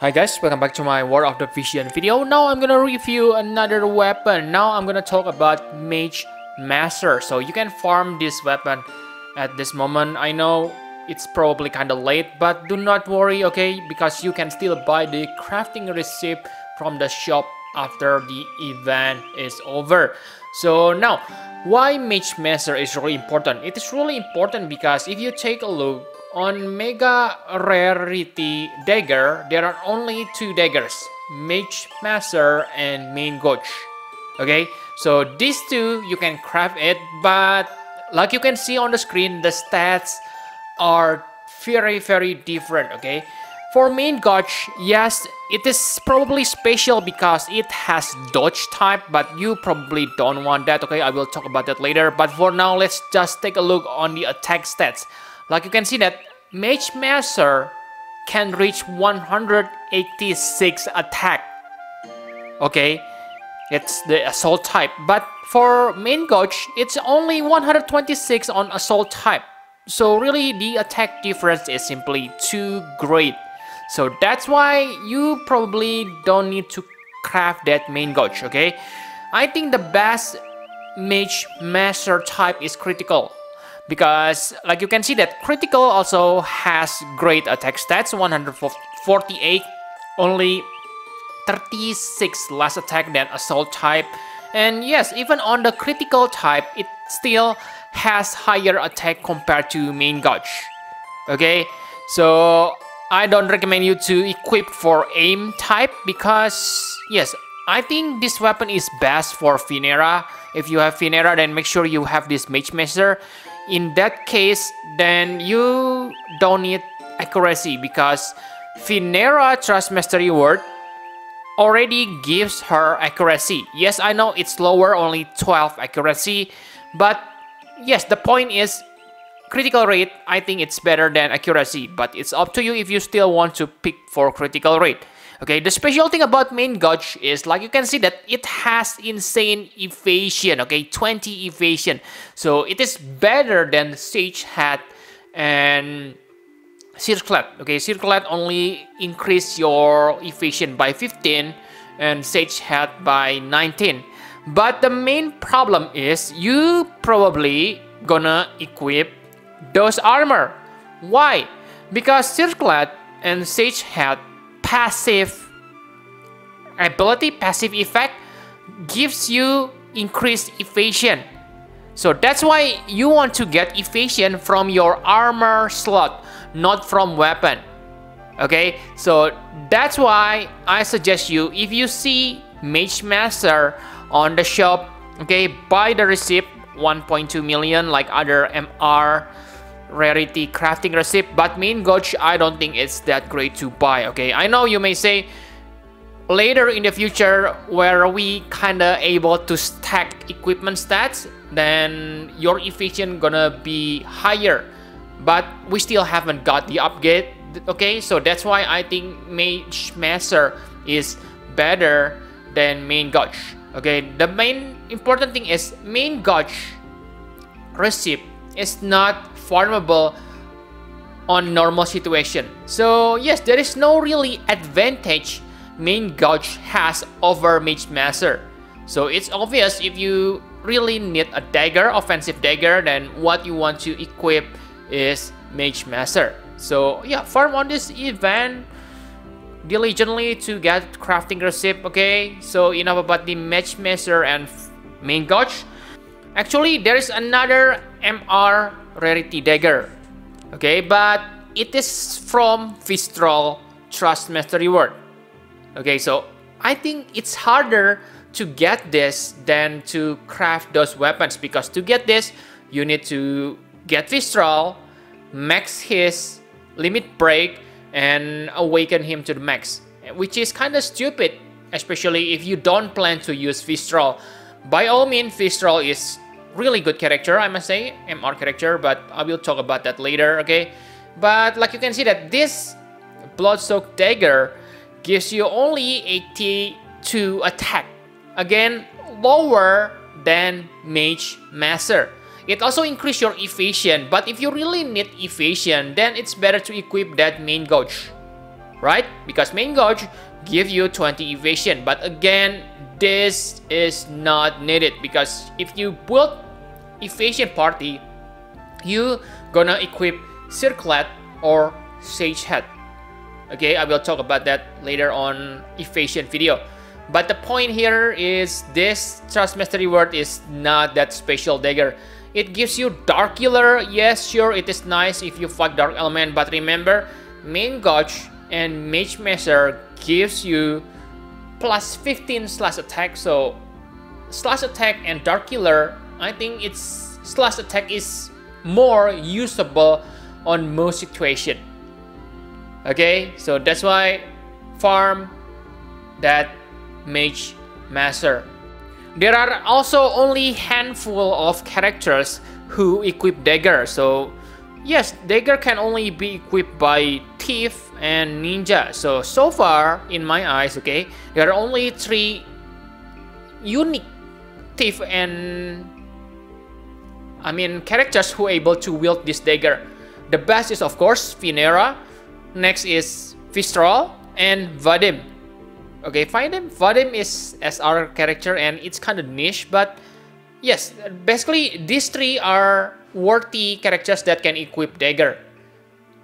Hi guys, welcome back to my War of the Vision video. Now I'm gonna review another weapon. Now I'm gonna talk about Mage Masher. So you can farm this weapon at this moment. I know it's probably kinda late, but do not worry, okay? Because you can still buy the crafting receipt from the shop after the event is over. So now, why Mage Masher is really important? It is really important because if you take a look on Mega Rarity Dagger, there are only two daggers, Mage Masher and Main Gauche. Okay, so these two you can craft it, but like you can see on the screen, the stats are very very different. Okay, for Main Gauche, yes, it is probably special because it has dodge type, but you probably don't want that. Okay, I will talk about that later. But for now, let's just take a look on the attack stats. Like you can see that Mage Masher can reach 186 attack. Okay, it's the assault type. But for main gauche, it's only 126 on assault type. So really the attack difference is simply too great. So that's why you probably don't need to craft that main gauche, okay? I think the best mage masher type is critical because like you can see that critical also has great attack stats 148 only 36 less attack than assault type. And yes even on the critical type it still has higher attack compared to main gauche. Okay? So I don't recommend you to equip for aim type because yes I think this weapon is best for Vinera. If you have Vinera then make sure you have this mage masher in that case, then you don't need accuracy because Vinera Trust Mastery Word already gives her accuracy. Yes, I know it's lower, only 12 accuracy, but yes, the point is critical rate, I think it's better than accuracy, but it's up to you if you still want to pick for critical rate. Okay, the special thing about main gauche is like you can see that it has insane evasion, okay, 20 evasion. So it is better than Sage Hat and Circlet. Okay, Circlet only increase your evasion by 15 and Sage Hat by 19. But the main problem is you probably gonna equip those armor. Why? Because Circlet and Sage Hat passive ability, passive effect gives you increased evasion. So that's why you want to get evasion from your armor slot, not from weapon. Okay, so that's why I suggest you, if you see Mage Masher on the shop, okay, buy the receipt 1.2 million like other MR rarity crafting receipt but main gauche I don't think it's that great to buy okay? I know you may say later in the future where we kinda able to stack equipment stats then your efficient gonna be higher. But we still haven't got the upgrade okay? So that's why I think mage masher is better than main gauche okay? The main important thing is main gauche receipt is not farmable on normal situation. So yes, there is no really advantage main gauche has over mage masher. So it's obvious if you really need a dagger, offensive dagger, then what you want to equip is mage masher. So yeah, farm on this event diligently to get crafting receipt, okay? So enough about the mage masher and main gauche. Actually, there is another MR rarity dagger. Okay, but it is from Vistral Trust Mastery Word. Okay, so I think it's harder to get this than to craft those weapons because to get this, you need to get Vistral, max his limit break, and awaken him to the max, which is kind of stupid, especially if you don't plan to use Vistral. By all means, Vistral is really good character, I must say, MR character, but I will talk about that later, okay? But like you can see that this Bloodsoaked Dagger gives you only 82 attack. Again, lower than Mage Masher. It also increase your evasion, but if you really need evasion, then it's better to equip that main gauche. right? Because main gauche give you 20 evasion, but again, this is not needed because if you build evasion party, you gonna equip circlet or sage head. Okay, I will talk about that later on evasion video. But the point here is this Trust Mastery Word is not that special dagger. It gives you Dark Killer. Yes, sure, it is nice if you fight Dark Element. But remember, Main Gauche and Mage Masher gives you plus 15 slash attack. So slash attack and Dark Killer, I think it's slash attack is more usable on most situation. Okay, so that's why farm that mage masher. There are also only handful of characters who equip dagger. So yes, dagger can only be equipped by thief and ninja. So so far in my eyes, okay, there are only three unique thief and I mean characters who are able to wield this dagger. The best is of course Vinera. Next is Vistral and Vadim. Okay, Vadim, Vadim is SR character and it's kind of niche, but yes, basically these three are worthy characters that can equip dagger.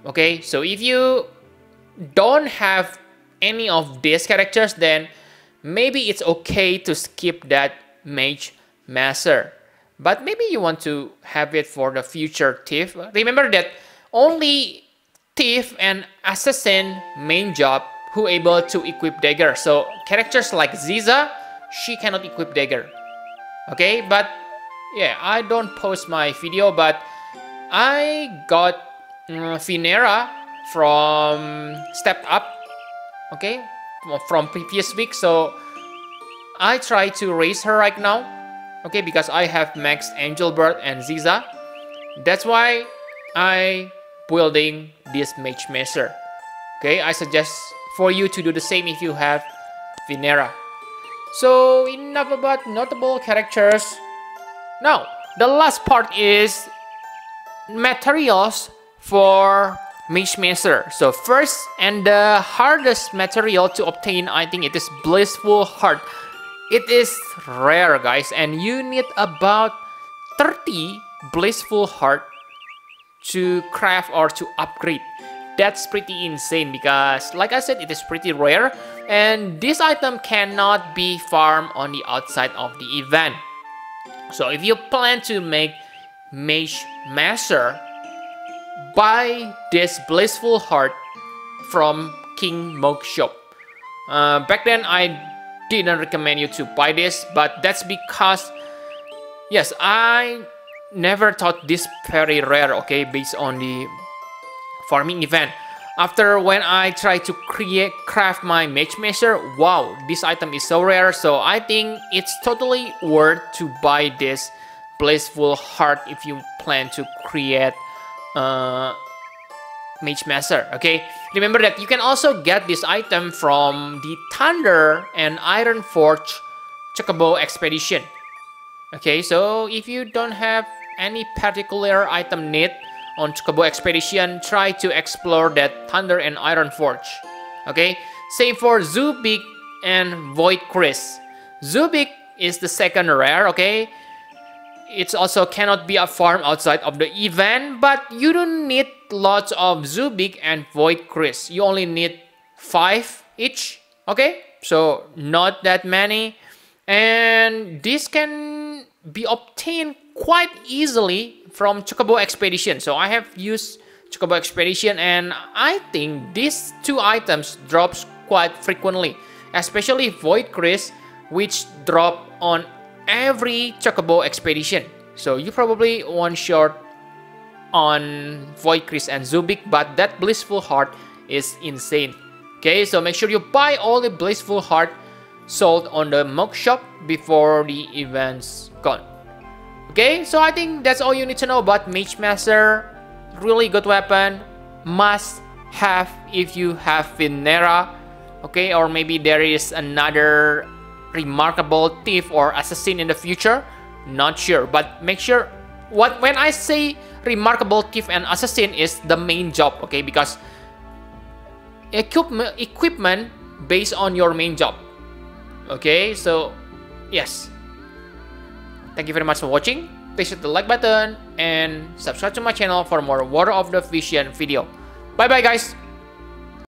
Okay, so if you don't have any of these characters, then maybe it's okay to skip that mage masher. But maybe you want to have it for the future thief. Remember that only thief and assassin main job who able to equip dagger. So characters like Ziza, she cannot equip dagger. Okay, but yeah, I don't post my video, but I got uh, Vinera from Step Up. Okay, from previous week. So I try to raise her right now okay because I have maxed Engelbert and Ziza that's why I building this mage masher okay I suggest for you to do the same if you have Vinera so enough about notable characters now the last part is materials for Mage Masher. So first and the hardest material to obtain I think it is Blissful Heart. It is rare guys and you need about 30 blissful heart to craft or to upgrade. That's pretty insane because like I said it is pretty rare and this item cannot be farmed on the outside of the event. So if you plan to make Mage Masher, buy this Blissful Heart from King Mog Shop. Uh, back then I didn't recommend you to buy this but that's because yes I never thought this very rare okay based on the farming event after when I try to create craft my mage masher wow this item is so rare so I think it's totally worth to buy this blissful heart if you plan to create uh, Mage Masher, okay? Remember that you can also get this item from the Thunder and Iron Forge Chocobo Expedition. Okay, so if you don't have any particular item need on Chocobo Expedition, try to explore that Thunder and Iron Forge. Okay, same for Zubik and Void Chris. Zubik is the second rare, okay? It also cannot be a farm outside of the event, but you don't need lots of Zubik and Void Chris. You only need 5 each, okay? So not that many. And this can be obtained quite easily from Chocobo Expedition. So I have used Chocobo Expedition and I think these two items drops quite frequently. Especially Void Chris, which drop on every Chocobo expedition. So you probably one shot on Void Chris and Zubik, but that Blissful Heart is insane. Okay, so make sure you buy all the Blissful Heart sold on the Mog Shop before the event's gone. Okay, so I think that's all you need to know about Mage Masher. Really good weapon, must have if you have Vinera. Okay, or maybe there is another remarkable thief or assassin in the future? Not sure, but make sure what when I say remarkable thief and assassin is the main job, okay? Because equipment equipment based on your main job. Okay, so yes. Thank you very much for watching. Please hit the like button and subscribe to my channel for more War of the Vision video. Bye bye guys.